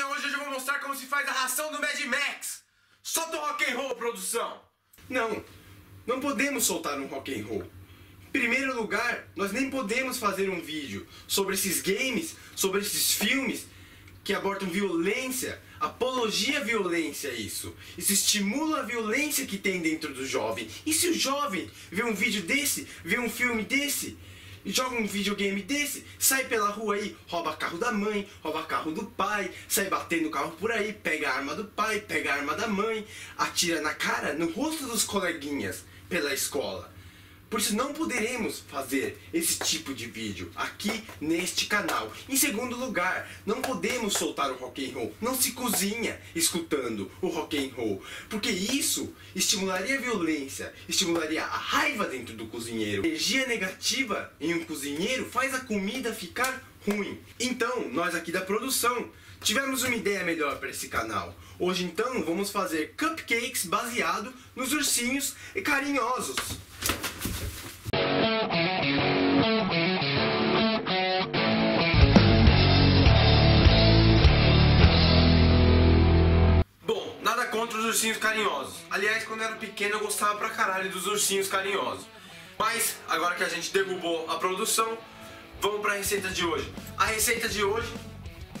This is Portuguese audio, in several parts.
galerinha, hoje eu vou mostrar como se faz a ração do Mad Max. Solta o rock and roll, produção. Não, não podemos soltar um rock and roll. Em primeiro lugar, nós nem podemos fazer um vídeo sobre esses games, sobre esses filmes que abordam violência, apologia à violência isso. Isso estimula a violência que tem dentro do jovem. E se o jovem vê um vídeo desse, vê um filme desse, joga um videogame desse, sai pela rua aí, rouba carro da mãe, rouba carro do pai, sai batendo carro por aí, pega a arma do pai, pega a arma da mãe, atira na cara, no rosto dos coleguinhas pela escola. Por isso não poderemos fazer esse tipo de vídeo aqui neste canal. Em segundo lugar, não podemos soltar o rock and roll. Não se cozinha escutando o rock and roll, porque isso estimularia a violência, estimularia a raiva dentro do cozinheiro. Energia negativa em um cozinheiro faz a comida ficar ruim. Então, nós aqui da produção tivemos uma ideia melhor para esse canal. Hoje então vamos fazer cupcakes baseado nos ursinhos carinhosos. Bom, nada contra os ursinhos carinhosos. Aliás, quando eu era pequeno eu gostava pra caralho dos ursinhos carinhosos. Mas, agora que a gente derrubou a produção, vamos pra receita de hoje. A receita de hoje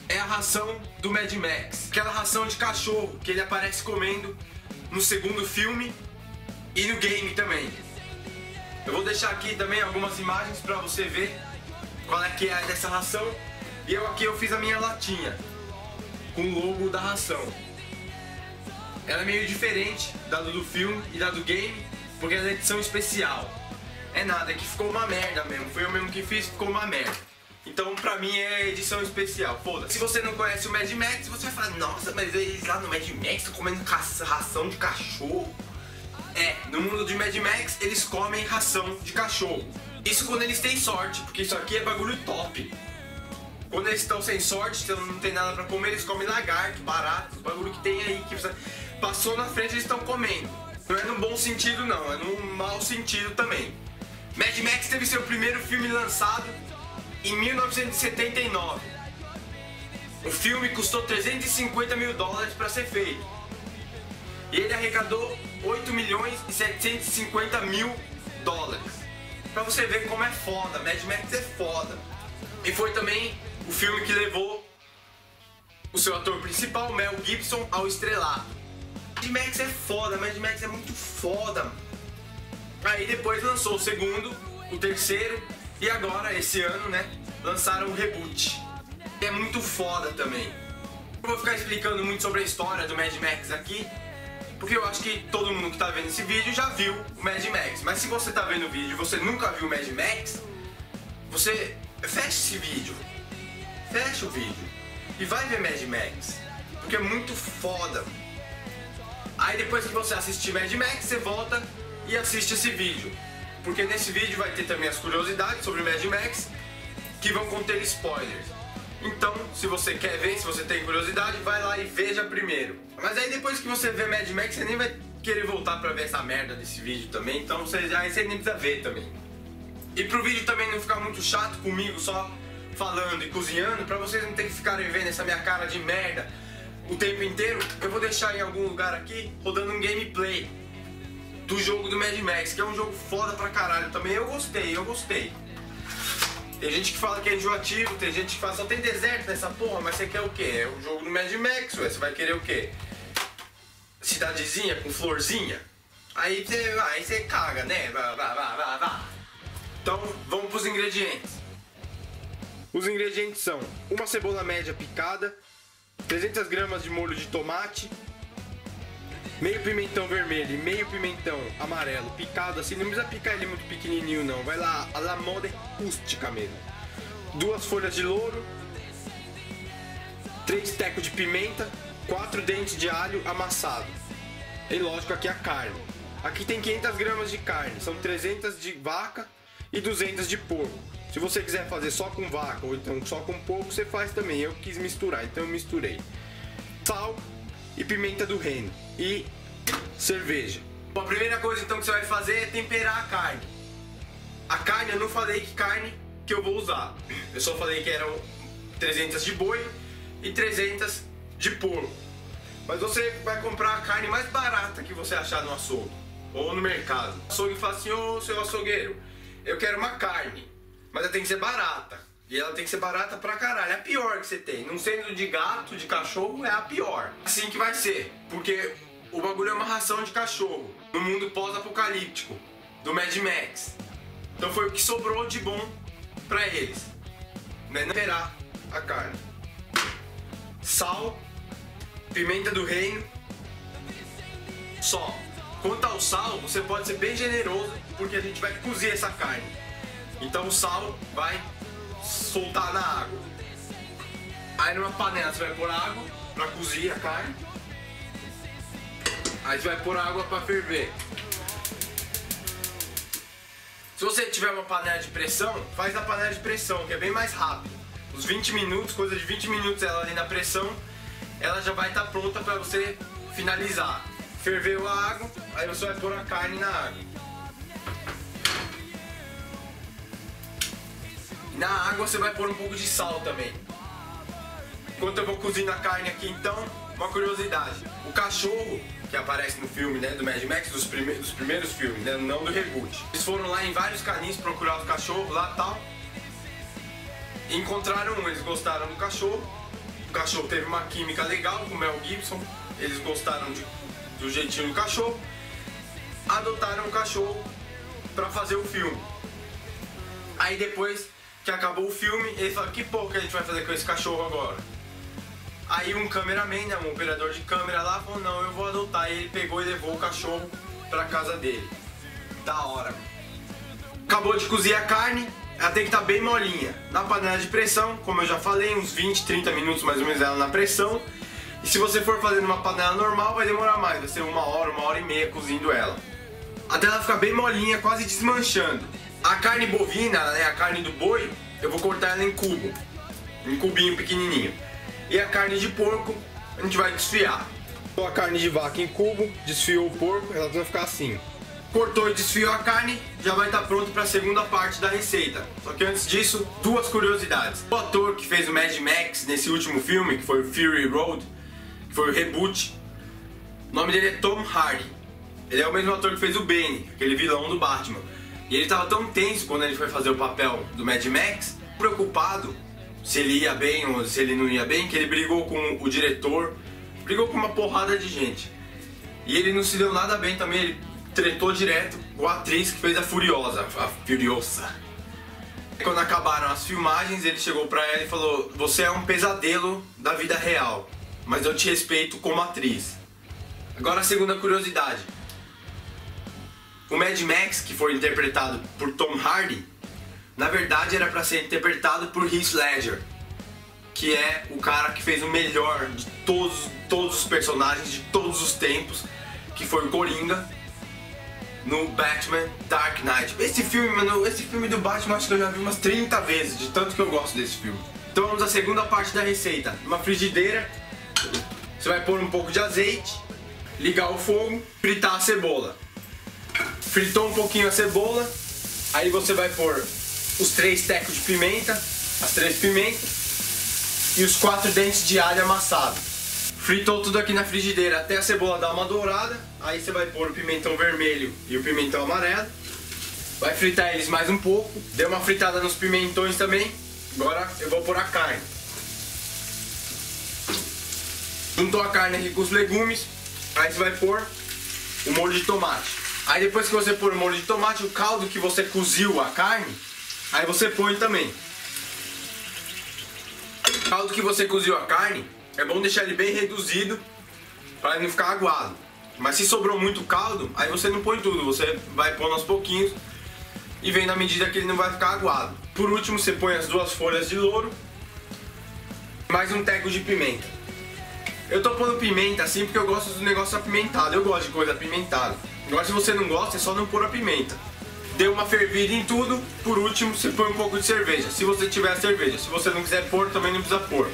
é a ração do Mad Max. Aquela ração de cachorro que ele aparece comendo no segundo filme e no game também. Eu vou deixar aqui também algumas imagens pra você ver qual é que é dessa ração. E eu aqui eu fiz a minha latinha com o logo da ração. Ela é meio diferente da do filme e da do game, porque ela é edição especial. É nada, é que ficou uma merda mesmo. Foi eu mesmo que fiz, ficou uma merda. Então pra mim é edição especial, foda-se. Se você não conhece o Mad Max, você vai falar, nossa, mas eles lá no Mad Max estão comendo ração de cachorro. É, no mundo de Mad Max eles comem ração de cachorro. Isso quando eles têm sorte, porque isso aqui é bagulho top. Quando eles estão sem sorte, então não tem nada pra comer, eles comem lagarto, barato, bagulho que tem aí, que passou na frente eles estão comendo. Não é no bom sentido não, é no mau sentido também. Mad Max teve seu primeiro filme lançado em 1979. O filme custou 350 mil dólares para ser feito. E ele arrecadou 8 milhões e 750 mil dólares. Pra você ver como é foda, Mad Max é foda. E foi também o filme que levou o seu ator principal, Mel Gibson, ao estrelato. Mad Max é foda, Mad Max é muito foda. Aí depois lançou o segundo, o terceiro e agora, esse ano, né, lançaram o reboot. É muito foda também. Eu vou ficar explicando muito sobre a história do Mad Max aqui, porque eu acho que todo mundo que tá vendo esse vídeo já viu o Mad Max. Mas se você tá vendo o vídeo e você nunca viu o Mad Max, você fecha esse vídeo. Fecha o vídeo. E vai ver Mad Max. Porque é muito foda. Aí depois que você assistir Mad Max, você volta e assiste esse vídeo. Porque nesse vídeo vai ter também as curiosidades sobre Mad Max que vão conter spoilers. Então, se você quer ver, se você tem curiosidade, vai lá e veja primeiro. Mas aí depois que você vê Mad Max, você nem vai querer voltar pra ver essa merda desse vídeo também, então você já você nem precisa ver também. E pro vídeo também não ficar muito chato comigo só falando e cozinhando, pra vocês não terem que ficarem vendo essa minha cara de merda o tempo inteiro, eu vou deixar em algum lugar aqui rodando um gameplay do jogo do Mad Max, que é um jogo foda pra caralho também. Eu gostei, eu gostei. Tem gente que fala que é enjoativo, tem gente que fala só tem deserto nessa porra, mas você quer o quê? É o jogo do Mad Max, ué. Você vai querer o quê? Cidadezinha com florzinha? Aí você, aí você caga, né? Vá, vá, vá, vá, vá. Então, vamos pros ingredientes. Os ingredientes são uma cebola média picada, 300 gramas de molho de tomate, meio pimentão vermelho e meio pimentão amarelo picado assim, não precisa picar ele muito pequenininho não, vai lá, a la moda rústica mesmo. Duas folhas de louro, três tecos de pimenta, quatro dentes de alho amassado. E lógico aqui a carne. Aqui tem 500 gramas de carne, são 300 de vaca e 200 de porco. Se você quiser fazer só com vaca ou então só com porco, você faz também. Eu quis misturar, então eu misturei. Sal e pimenta do reino e cerveja. Bom, a primeira coisa então que você vai fazer é temperar a carne. A carne, eu não falei que carne que eu vou usar. Eu só falei que eram 300 de boi e 300 de porco. Mas você vai comprar a carne mais barata que você achar no açougue ou no mercado. O açougue fala assim, ô seu açougueiro, eu quero uma carne, mas ela tem que ser barata. E ela tem que ser barata pra caralho. É a pior que você tem. Não sendo de gato, de cachorro, é a pior. Assim que vai ser. Porque o bagulho é uma ração de cachorro. No mundo pós-apocalíptico. Do Mad Max. Então foi o que sobrou de bom pra eles. Né? Temperar a carne. Sal. Pimenta do reino. Só. Quanto ao sal, você pode ser bem generoso, porque a gente vai cozer essa carne. Então o sal vai soltar na água. Aí numa panela você vai pôr água para cozer a carne. Aí você vai pôr água para ferver. Se você tiver uma panela de pressão, faz na panela de pressão, que é bem mais rápido. Uns 20 minutos, coisa de 20 minutos ela ali na pressão, ela já vai estar tá pronta para você finalizar. Ferveu a água, aí você vai pôr a carne na água. Na água você vai pôr um pouco de sal também. Enquanto eu vou cozinhar a carne aqui então, uma curiosidade. O cachorro que aparece no filme, né, do Mad Max, dos, dos primeiros filmes, né, não do reboot. Eles foram lá em vários caninhos procurar o cachorro lá tal. Encontraram um, eles gostaram do cachorro. O cachorro teve uma química legal com o Mel Gibson. Eles gostaram de, do jeitinho do cachorro. Adotaram o cachorro para fazer o filme. Aí depois que acabou o filme, ele falou, que porra que a gente vai fazer com esse cachorro agora? Aí um cameraman, né, um operador de câmera lá, falou, não, eu vou adotar. E ele pegou e levou o cachorro pra casa dele. Da hora. Acabou de cozinhar a carne, ela tem que estar tá bem molinha. Na panela de pressão, como eu já falei, uns 20, 30 minutos mais ou menos ela na pressão. E se você for fazer numa panela normal, vai demorar mais, vai ser uma hora, uma hora e meia cozindo ela. Até ela ficar bem molinha, quase desmanchando. A carne bovina, né, a carne do boi, eu vou cortar ela em cubo, em cubinho pequenininho. E a carne de porco, a gente vai desfiar. A carne de vaca em cubo, desfiou o porco, ela vai ficar assim. Cortou e desfiou a carne, já vai estar pronto para a segunda parte da receita. Só que antes disso, duas curiosidades. O ator que fez o Mad Max nesse último filme, que foi o Fury Road, que foi o reboot, o nome dele é Tom Hardy. Ele é o mesmo ator que fez o Bane, aquele vilão do Batman. E ele tava tão tenso quando ele foi fazer o papel do Mad Max, preocupado se ele ia bem ou se ele não ia bem, que ele brigou com o diretor, brigou com uma porrada de gente. E ele não se deu nada bem também, ele tretou direto com a atriz que fez a Furiosa, a Furiosa. Quando acabaram as filmagens, ele chegou pra ela e falou: Você é um pesadelo da vida real, mas eu te respeito como atriz. Agora a segunda curiosidade. O Mad Max, que foi interpretado por Tom Hardy, na verdade era para ser interpretado por Heath Ledger, que é o cara que fez o melhor de todos, todos os personagens de todos os tempos, que foi o Coringa no Batman Dark Knight. Esse filme, mano, esse filme do Batman acho que eu já vi umas 30 vezes, de tanto que eu gosto desse filme. Então vamos à segunda parte da receita. Uma frigideira, você vai pôr um pouco de azeite, ligar o fogo, fritar a cebola. Fritou um pouquinho a cebola, aí você vai pôr os três tecos de pimenta, as três pimentas e os quatro dentes de alho amassado. Fritou tudo aqui na frigideira até a cebola dar uma dourada, aí você vai pôr o pimentão vermelho e o pimentão amarelo. Vai fritar eles mais um pouco, deu uma fritada nos pimentões também. Agora eu vou pôr a carne. Juntou a carne aqui com os legumes, aí você vai pôr o molho de tomate. Aí depois que você pôr o molho de tomate, o caldo que você coziu a carne, aí você põe também. O caldo que você coziu a carne, é bom deixar ele bem reduzido para ele não ficar aguado. Mas se sobrou muito caldo, aí você não põe tudo, você vai pondo aos pouquinhos e vem na medida que ele não vai ficar aguado. Por último, você põe as duas folhas de louro, mais um teco de pimenta. Eu tô pondo pimenta assim porque eu gosto do negócio apimentado, eu gosto de coisa apimentada. Agora se você não gosta, é só não pôr a pimenta. Deu uma fervida em tudo, por último você põe um pouco de cerveja, se você tiver cerveja. Se você não quiser pôr, também não precisa pôr.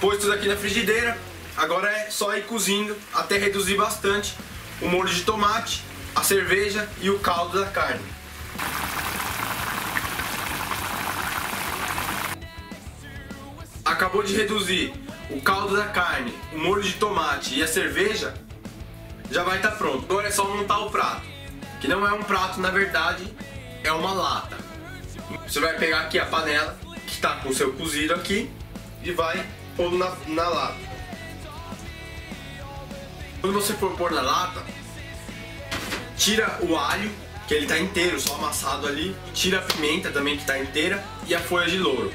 Pôs tudo aqui na frigideira, agora é só ir cozindo até reduzir bastante o molho de tomate, a cerveja e o caldo da carne. acabou de reduzir o caldo da carne, o molho de tomate e a cerveja, já vai estar tá pronto. Agora é só montar o prato, que não é um prato, na verdade, é uma lata. Você vai pegar aqui a panela, que está com o seu cozido aqui, e vai pôr na, na lata. Quando você for pôr na lata, tira o alho, que ele está inteiro, só amassado ali, tira a pimenta também que está inteira e a folha de louro.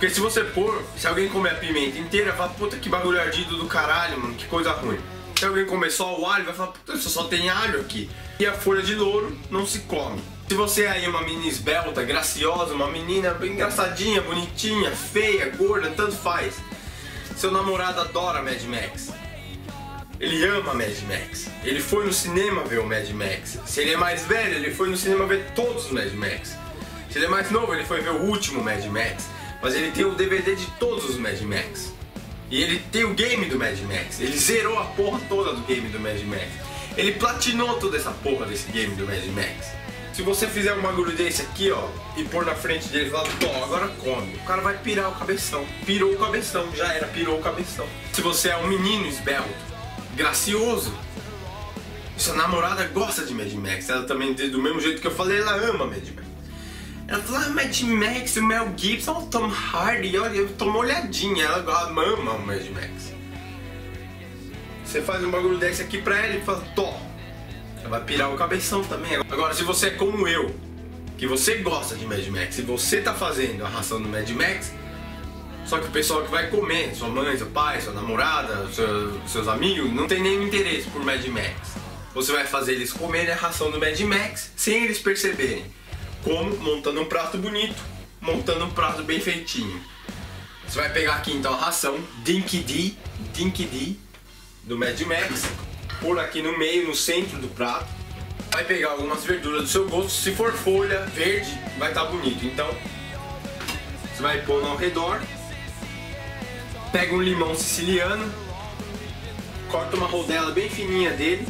Porque se você pôr, se alguém comer a pimenta inteira, vai falar, puta que bagulho ardido do caralho, mano, que coisa ruim. Se alguém comer só o alho, vai falar, puta, só tem alho aqui. E a folha de louro não se come. Se você é aí uma menina esbelta, graciosa, uma menina bem engraçadinha, bonitinha, feia, gorda, tanto faz. Seu namorado adora Mad Max. Ele ama Mad Max. Ele foi no cinema ver o Mad Max. Se ele é mais velho, ele foi no cinema ver todos os Mad Max. Se ele é mais novo, ele foi ver o último Mad Max. Mas ele tem o DVD de todos os Mad Max. E ele tem o game do Mad Max. Ele zerou a porra toda do game do Mad Max. Ele platinou toda essa porra desse game do Mad Max. Se você fizer um bagulho desse aqui, ó, e pôr na frente dele e falar, pô, agora come. O cara vai pirar o cabeção. Pirou o cabeção, já era, pirou o cabeção. Se você é um menino esbelto, gracioso, sua namorada gosta de Mad Max. Ela também, do mesmo jeito que eu falei, ela ama Mad Max. Ela falou, ah, Mad Max, o Mel Gibson, o Tom Hardy, olha, uma olhadinha, ela, ela ama o Mad Max. Você faz um bagulho desse aqui pra ela e fala, tô. Ela vai pirar o cabeção também. Agora, se você é como eu, que você gosta de Mad Max, e você tá fazendo a ração do Mad Max, só que o pessoal que vai comer, sua mãe, seu pai, sua namorada, seu, seus amigos, não tem nenhum interesse por Mad Max. Você vai fazer eles comerem a ração do Mad Max sem eles perceberem. Como montando um prato bonito, montando um prato bem feitinho. Você vai pegar aqui então a ração Dinky D, D do Mad Max, pôr aqui no meio, no centro do prato. Vai pegar algumas verduras do seu gosto, se for folha verde, vai estar tá bonito. Então, você vai pôr ao redor. Pega um limão siciliano, corta uma rodela bem fininha dele.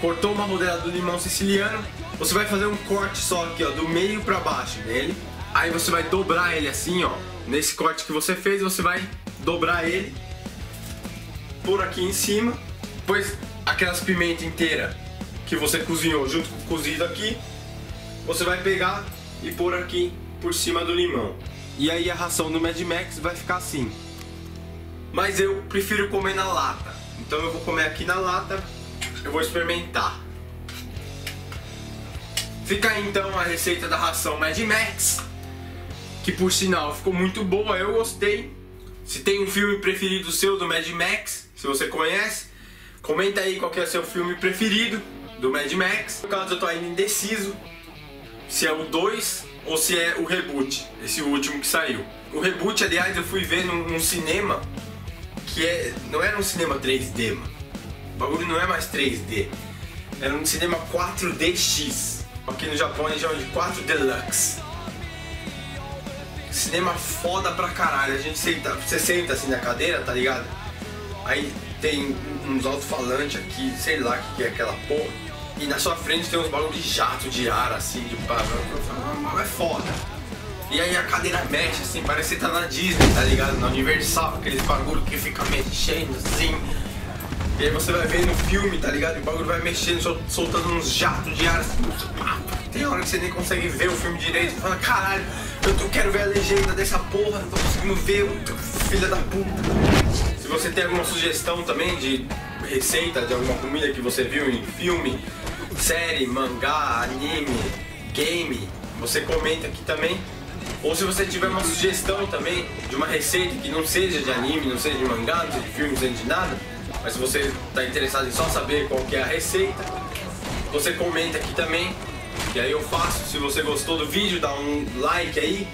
Cortou uma rodela do limão siciliano, você vai fazer um corte só aqui, ó, do meio para baixo dele. Aí você vai dobrar ele assim, ó. Nesse corte que você fez, você vai dobrar ele por aqui em cima. Depois, aquelas pimentas inteiras que você cozinhou junto com o cozido aqui, você vai pegar e pôr aqui por cima do limão. E aí a ração do Mad Max vai ficar assim. Mas eu prefiro comer na lata. Então eu vou comer aqui na lata, eu vou experimentar. Fica aí então a receita da ração Mad Max, que por sinal ficou muito boa, eu gostei. Se tem um filme preferido seu do Mad Max, se você conhece, comenta aí qual é o seu filme preferido do Mad Max. No caso eu tô ainda indeciso se é o 2 ou se é o reboot, esse último que saiu. O reboot, aliás, eu fui ver num, num cinema que é, não era um cinema 3D, mano. O bagulho não é mais 3D. Era um cinema 4DX. Aqui no Japão eles chamam de 4 Deluxe. Cinema foda pra caralho. A gente senta, você senta assim na cadeira, tá ligado? Aí tem uns alto-falantes aqui, sei lá o que, é aquela porra. E na sua frente tem uns bagulho de jato de ar, assim, de pá. É foda. E aí a cadeira mexe, assim, parece que tá na Disney, tá ligado? Na Universal, aqueles bagulho que fica mexendo, assim. E aí você vai ver no filme, tá ligado? E o bagulho vai mexendo, soltando uns jatos de ar assim. Tem hora que você nem consegue ver o filme direito. Você fala, caralho, eu tô, quero ver a legenda dessa porra, não tô conseguindo ver, filha da puta. Se você tem alguma sugestão também de receita de alguma comida que você viu em filme, série, mangá, anime, game, você comenta aqui também. Ou se você tiver uma sugestão também de uma receita que não seja de anime, não seja de mangá, não seja de filme, não seja de nada, mas se você está interessado em só saber qual que é a receita, você comenta aqui também. E aí eu faço. Se você gostou do vídeo, dá um like aí.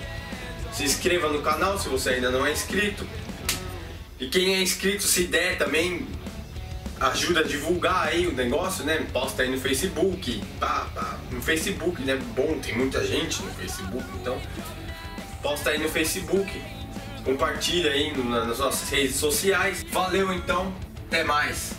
Se inscreva no canal se você ainda não é inscrito. E quem é inscrito, se der também, ajuda a divulgar aí o negócio, né? Posta aí no Facebook. No Facebook, né? Bom, tem muita gente no Facebook, então posta aí no Facebook. Compartilha aí nas nossas redes sociais. Valeu então! Até mais!